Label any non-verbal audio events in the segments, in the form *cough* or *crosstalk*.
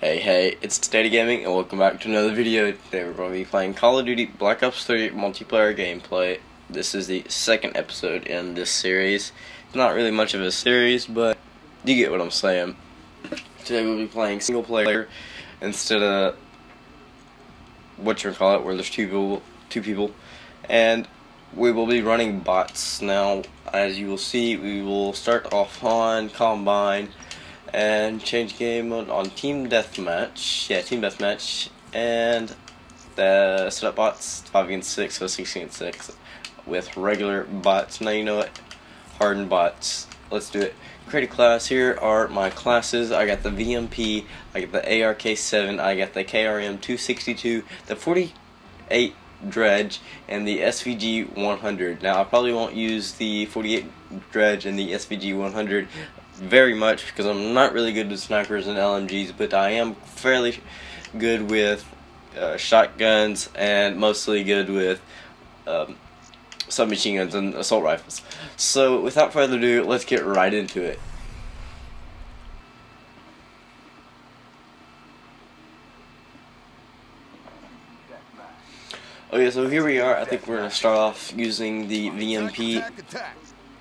Hey hey, it's Data Gaming and welcome back to another video. Today we're going to be playing Call of Duty Black Ops 3 multiplayer gameplay. This is the second episode in this series. It's not really much of a series, but you get what I'm saying. Today we'll be playing single player instead of what you call it, where there's two people, two people, and we will be running bots. Now, as you will see, we will start off on Combine and change game mode on Team Deathmatch. Yeah, Team Deathmatch. And the setup bots 5 against 6, so 16 against 6 with regular bots. Now you know it. Hardened bots. Let's do it. Create a class. Here are my classes. I got the VMP, I got the ARK7, I got the KRM 262, the 48 Dredge, and the SVG 100. Now I probably won't use the 48 Dredge and the SVG 100 very much because I'm not really good with snipers and LMGs, but I am fairly good with uh, shotguns and mostly good with um, submachine guns and assault rifles. So without further ado, let's get right into it. Okay, so here we are. I think we're going to start off using the VMP.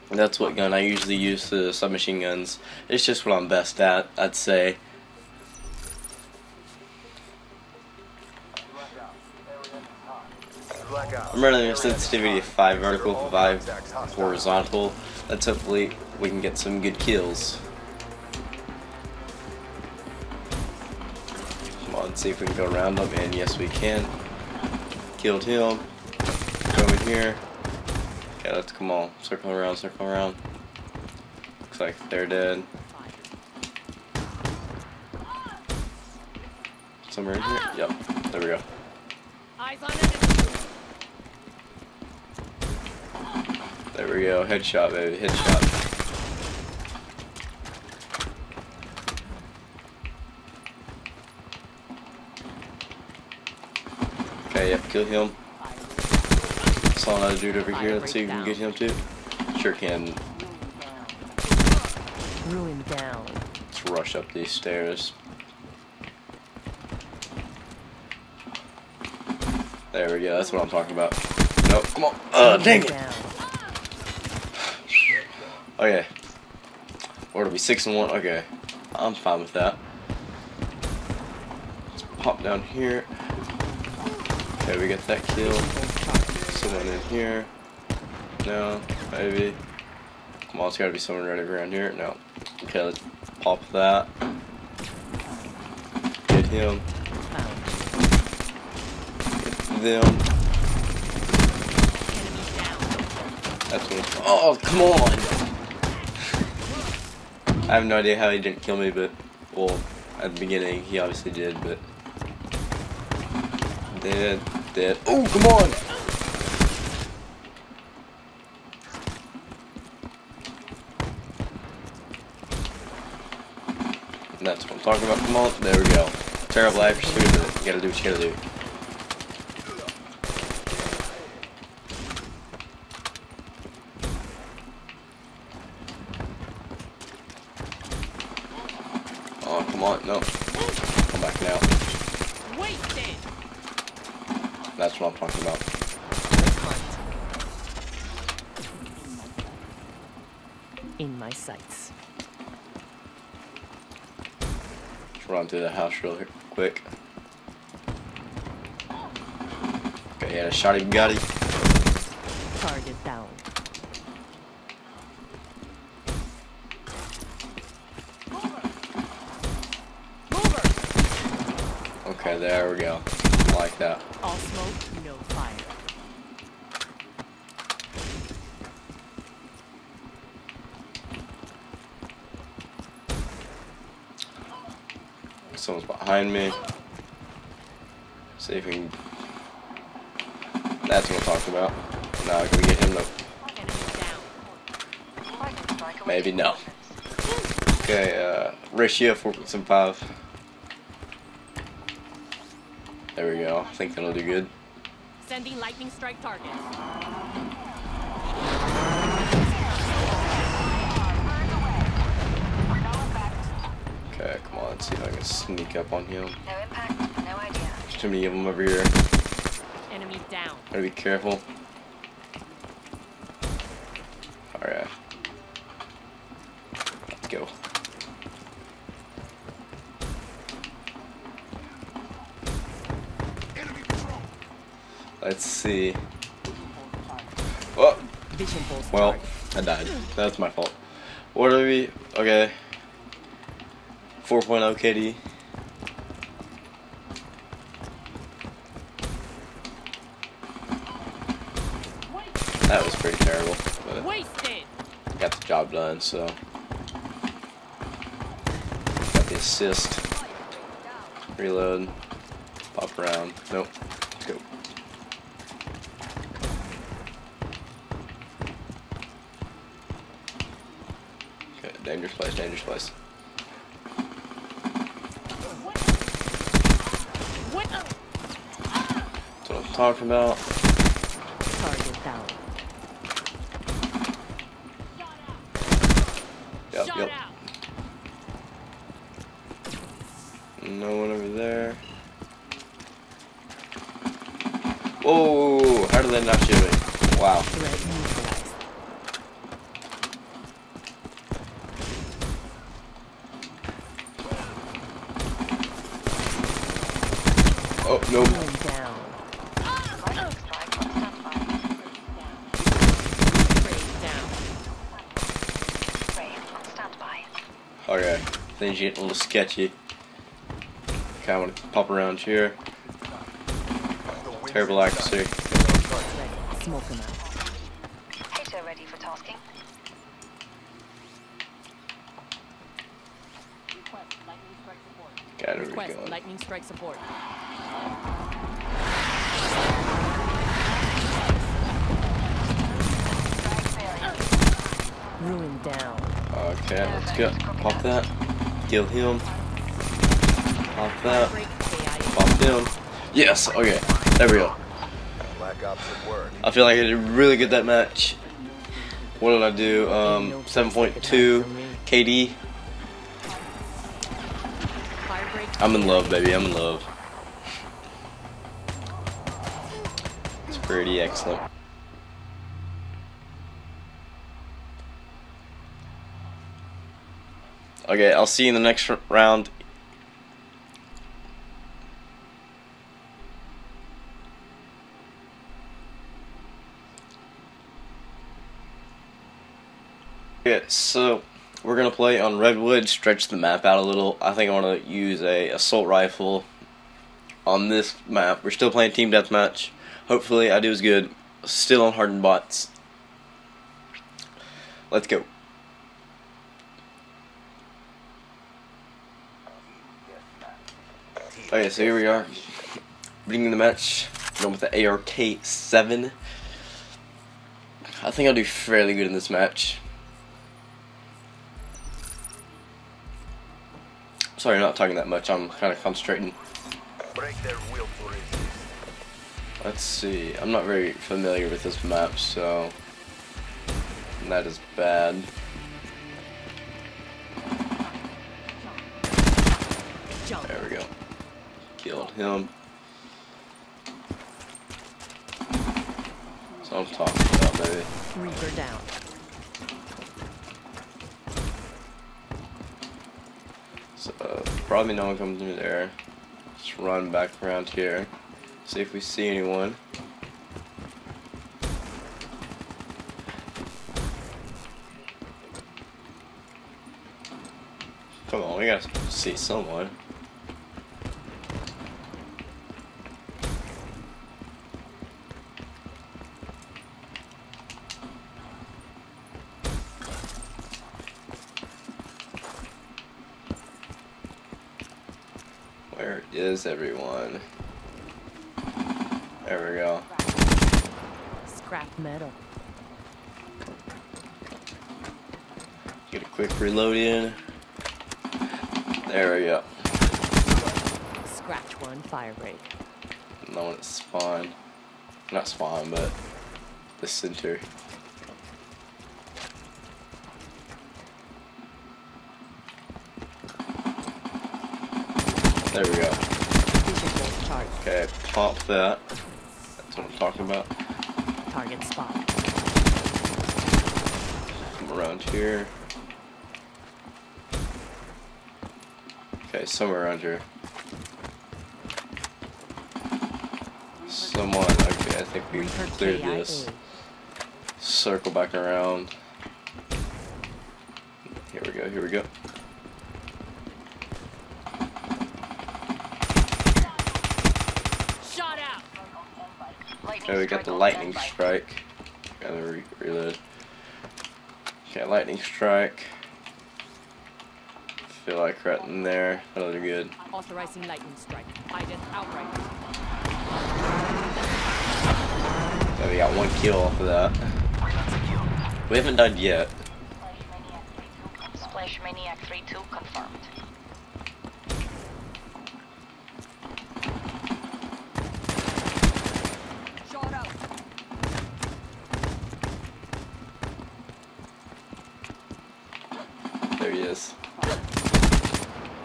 That's what gun I usually use to submachine guns. It's just what I'm best at, I'd say. I'm running a sensitivity of 5 vertical, 5 horizontal. Let's hopefully we can get some good kills. Come on, see if we can go around them, and yes we can. Killed him. In here. Okay, let's come on. Circle around, circle around. Looks like they're dead. Somewhere in here? Yep. There we go. There we go. Headshot, baby. Headshot. Okay, yep, kill him. Saw another dude over here. Let's see if we can get him too. Sure can. Ruin down. Let's rush up these stairs. There we go. That's what I'm talking about. No, Come on. Uh, dang it. Okay. Or it'll be six and one. Okay. I'm fine with that. Let's pop down here. Okay, we get that kill. Someone in here. No, maybe. Come on, it's gotta be someone right around here. No. Okay, let's pop that. Get him. Get them. That's one. Oh, come on! *laughs* I have no idea how he didn't kill me, but, well, at the beginning, he obviously did, but. Dead, dead. Oh, come on! That's what I'm talking about. Come on, there we go. Terrible accuracy, but you gotta do what you gotta do. Oh, come on, no. Come back now. Wasted. That's what I'm talking about. In my sights. Let's run through the house real quick. Okay, yeah, shot him, got. Target down. Okay, there we go. Like that. All smoke, no fire. Someone's behind me. See if we can. That's what I'm talking about. Now, can we get him to. Maybe no. Okay, uh, ratio 4.75. There we go. I think that'll do good. Sending lightning strike target. Let's see if I can sneak up on him. No impact, no idea. There's too many of them over here. Enemy down. Gotta be careful. Alright. Let's go. Let's see. Oh, well. I died. That's my fault. What are we? Okay. 4.0 KD. That was pretty terrible. But got the job done, so. Got the assist. Reload. Pop around. Nope. Let's dangerous place, dangerous place. What? That's what I'm talking about. Target down. Yep, Shot yep. out. No one over there. Whoa! How did they not shoot me? Wow. Oh, nope. One down. Lightning strike on standby. Raid down. Rain on standby. Okay. Things get a little sketchy. Kinda wanna pop around here. Terrible accuracy. Ready. Smoke him out. Ready for tasking. God, where Request going? lightning strike support. Ruin down. Okay, let's go. Pop that. Kill him. Pop that. Pop him. Yes, okay. There we go. I feel like I did really good that match. What did I do? Um, 7.2 KD. I'm in love, baby. I'm in love. It's pretty excellent. Okay, I'll see you in the next round. Okay, so we're gonna play on Redwood, stretch the map out a little. I think I want to use a assault rifle on this map. We're still playing team deathmatch. Hopefully, I do as good. Still on hardened bots. Let's go. Okay, so here we are. Beginning the match. Going with the ARK 7. I think I'll do fairly good in this match. Sorry, I'm not talking that much. I'm kind of concentrating. Break their will to. Let's see. I'm not very familiar with this map, so that is bad. There we go. Killed him. That's So I'm talking about, baby. Reaper down. So uh, probably no one comes through there. Just run back around here. See if we see anyone. Come on, we gotta see someone. Where is everyone? There we go. Scrap metal. Get a quick reload in. There we go. Scratch one. Fire break. No one spawn. Not spawn, but the center. There we go. Vision bolt charged. Okay, pop that. That's what I'm talking about. Target spot. Come around here. Okay, somewhere around here. Someone. Okay, I think we cleared this. Circle back around. Here we go. Here we go. Okay, we got the lightning strike. Gotta re reload. Okay, lightning strike. Feel like right in there. That'll do good. Authorizing lightning strike. Biden outright. Okay, we got one kill off of that. We haven't died yet. Splash Maniac 3-2 confirmed. Shot out. There he is.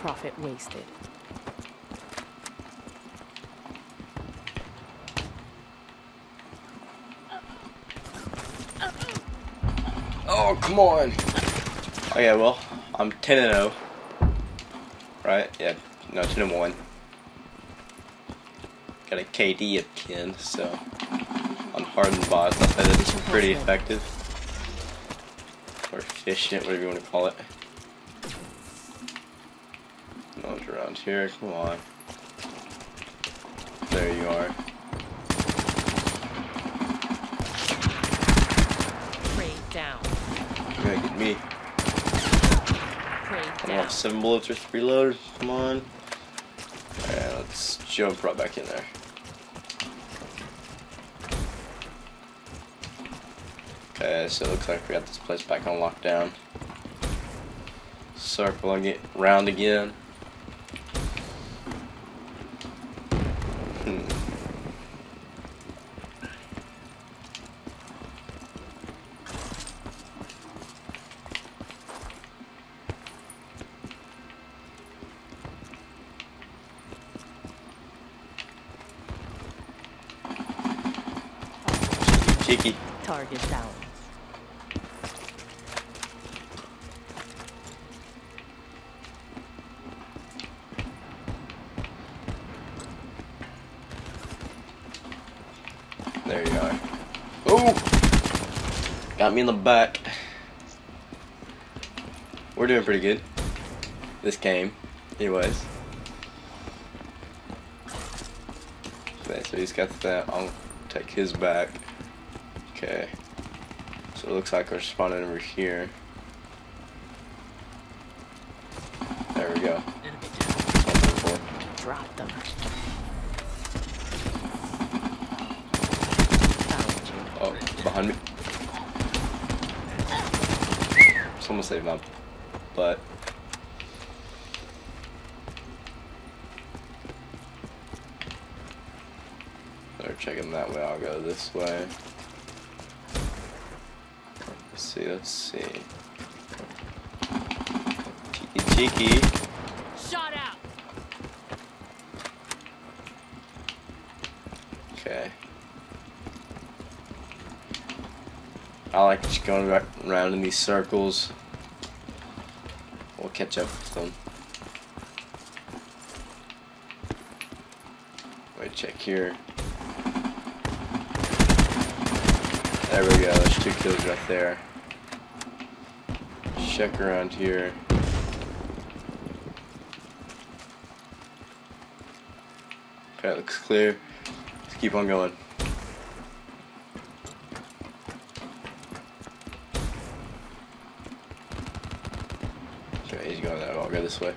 Profit wasted. Oh, come on. Okay, well, I'm 10 and 0. Right? Yeah, no, 10 and 1. Got a KD of 10, so on hardened bots, I thought it's pretty effective. Or efficient, whatever you want to call it. No here, come on. There you are. Prey down. You're gonna get me. Prey I down. have seven bullets or three reload. Come on. Alright, let's jump right back in there. Okay, so it looks like we got this place back on lockdown. Circling it round again. Cheeky. Target down. There you are. Oh! Got me in the back. We're doing pretty good. This game. Anyways. Okay, so he's got that. I'll take his back. Okay. So it looks like we're spawning over here. There we go. That's what I'm looking for. Drop them. Oh, behind me. Someone saved my butt. They're checking that way. I'll go this way. Let's see. Let's see. Cheeky, cheeky. Shot out. Okay. I like just going around in these circles. We'll catch up with them. Wait, check here. There we go, there's two kills right there. Check around here. Okay, looks clear. Let's keep on going. Okay, he's going that way. I'll go this way.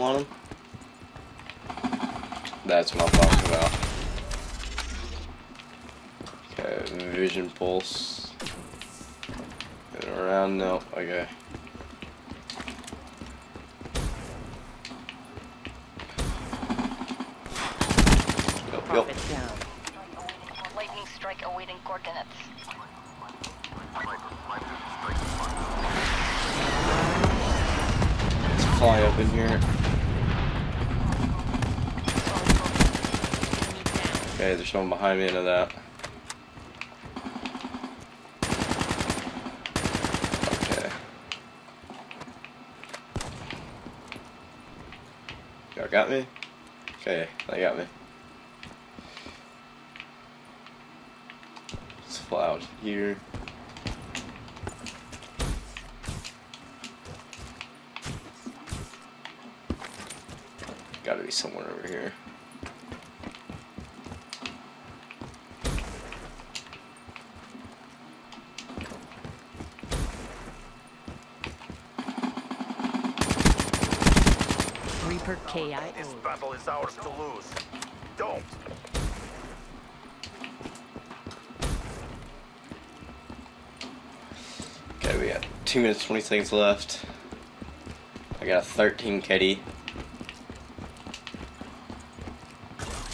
on them? That's what I'm talking about. Okay, vision pulse. Get around, no, okay. Lightning strike awaiting coordinates. Let's fly up in here. Okay, there's someone behind me into that. Okay. Y'all got me? Okay, they got me. Let's fly out here. Gotta be somewhere over here. Reaper This battle is ours to lose. Don't. Okay, we got 2 minutes 20 seconds left. I got a 13 KD.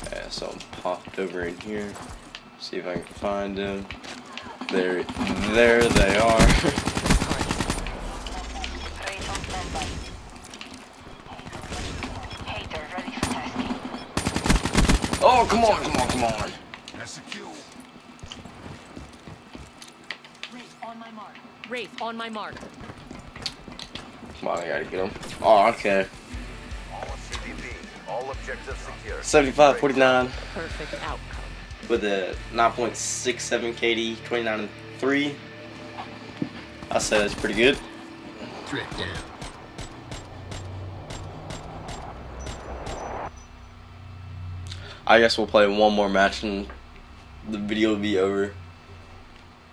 Okay, so I'm popped over in here. See if I can find them. There, there they are. *laughs* Wraith on standby. Hater ready for tasking. Oh, come on, come on, come on. That's a kill. Wraith On my mark. Wraith on my mark. Come on, I gotta get him. Oh, okay. All CDP. All objectives secure. 75 49 Perfect outcome. with a 9.67 KD, 29 and 3. I say that's pretty good. Threat down. I guess we'll play one more match and the video will be over.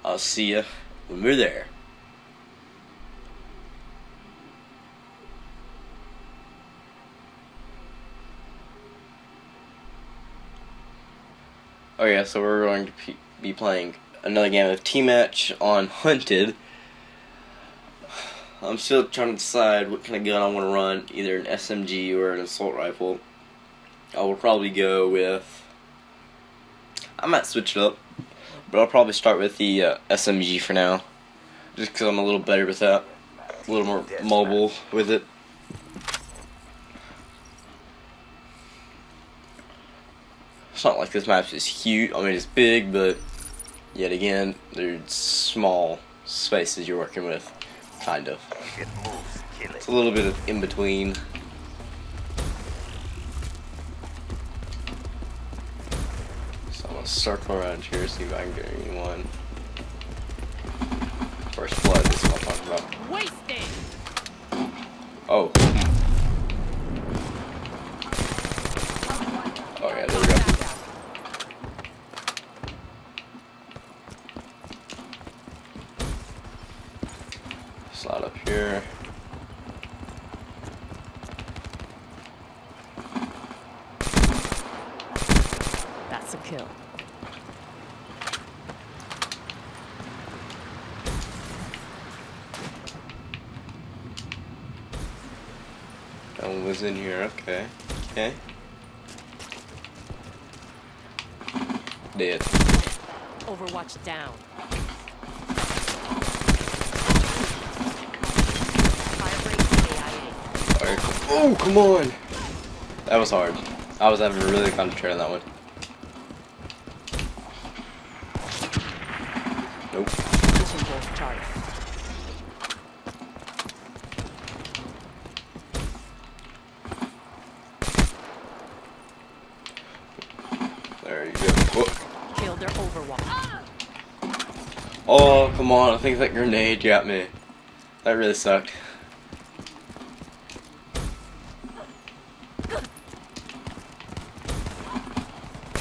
I'll see ya when we're there. Oh yeah, so we're going to be playing another game of team match on Hunted. I'm still trying to decide what kind of gun I want to run, either an SMG or an assault rifle. I will probably go with. I might switch it up, but I'll probably start with the uh, SMG for now, just because I'm a little better with that, a little more mobile with it. It's not like this map is huge. I mean, it's big, but yet again, there's small spaces you're working with, kind of. It moves. Kill it. It's a little bit of in between. Gonna circle around here, see if I can get anyone. First blood, is what I'm talking about. Wasted. Oh. Oh yeah, there we go. Slide up here. That's a kill. No one was in here, okay. Okay. Dead. Overwatch down. Oh, come on! That was hard. I was having to really concentrate on that one. Nope. Vision pulse charged. There you go. Whoa. Killed their Overwatch. Oh, come on. I think that grenade got me. That really sucked.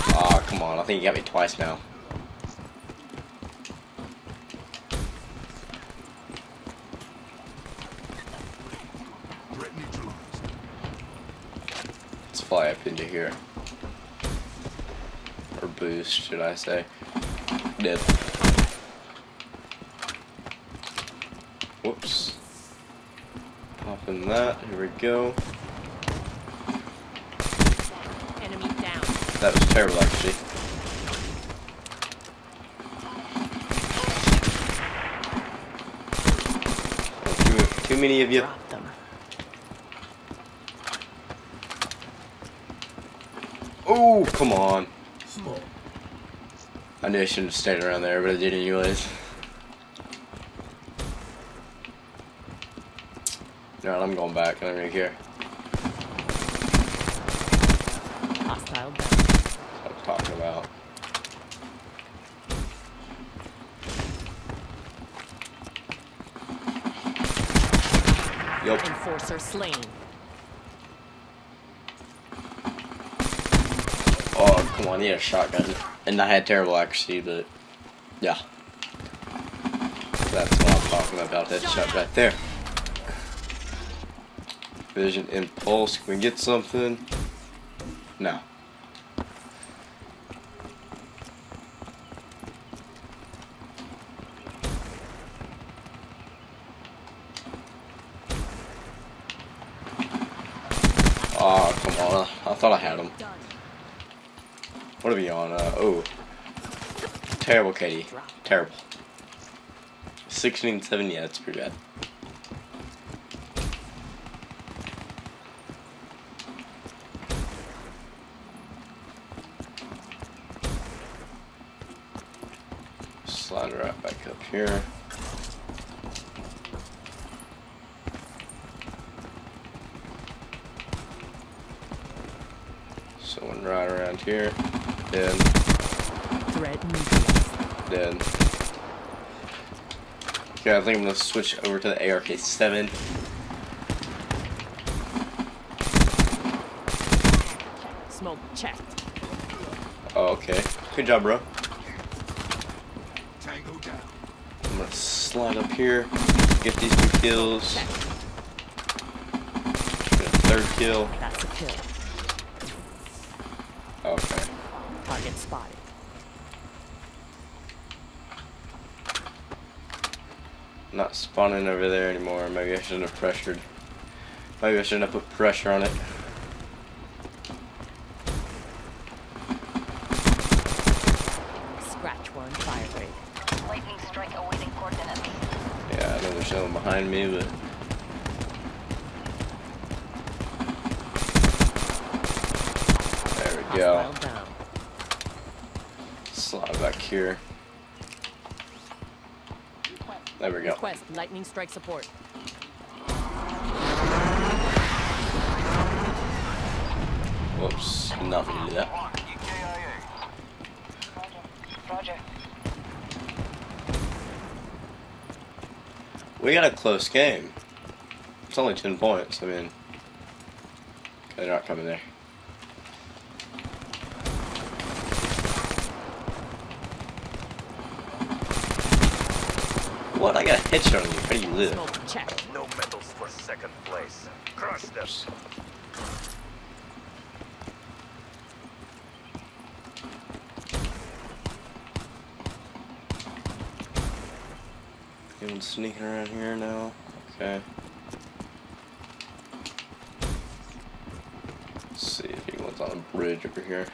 Oh, come on. I think you got me twice now. Let's fly up into here. Or boost, should I say. Dead. Whoops. Pop in that. Here we go. Enemy down. That was terrible, actually. Too, too many of you. Drop. Oh, come on. Small. I knew I shouldn't have stayed around there, but I did anyways. Alright, I'm going back. I don't really care. Hostile. What I'm talking about. Yup. Enforcer slain. Oh, come on, he had a shotgun. And I had terrible accuracy, but yeah. That's what I'm talking about, that shot right there. Vision impulse, can we get something? No. Oh, come on. I thought I had him. What are we on? Uh, oh. Terrible, KD. Terrible. 16 7, yeah, that's pretty bad. Slide her right back up here. Someone right around here. Dead. Threat. Dead. Okay, I think I'm gonna switch over to the ARK-7. Smoke checked. Oh, okay. Good job, bro. Tango down. I'm gonna slide up here, get these two kills. Get third kill. That's a kill. Okay. Target spotted. Not spawning over there anymore. Maybe I shouldn't have pressured. Maybe I shouldn't have put pressure on it. Scratch one fire rate. Lightning strike awaiting coordinates. Yeah, I know there's someone behind me, but. There we go. Slide back here. There we go. Request lightning strike support. Whoops. Not gonna do that. We got a close game. It's only 10 points. I mean, they're not coming there. What? I got a headshot on you. How do you live? No medals for second place. Crush them. Anyone sneaking around here now? Okay. Let's see if anyone's on a bridge over here.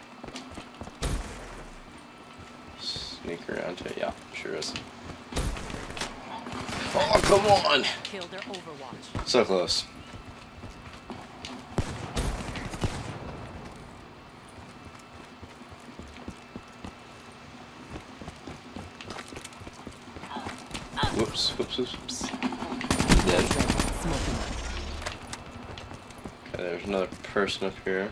Sneak around to yeah, sure is. Oh come on! Kill their overwatch. So close. Whoops. Dead. Okay, there's another person up here.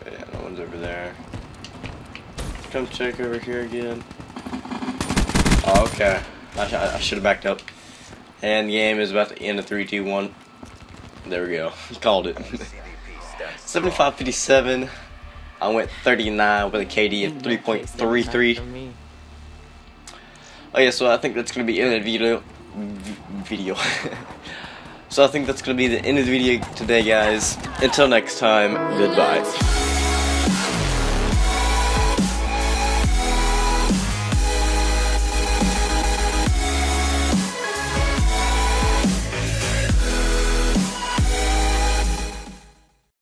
Okay, yeah, no one's over there. Come check over here again. Oh, okay. I, sh I should have backed up. And the game is about to end at 3, 2, 1. There we go. *laughs* Called it. CDP stands 75.57. I went 39 with a KD of In that case, they were back 3.33. Oh yeah, so I think that's gonna be the end of the video. Video. *laughs* so I think that's gonna be the end of the video today, guys. Until next time, goodbye.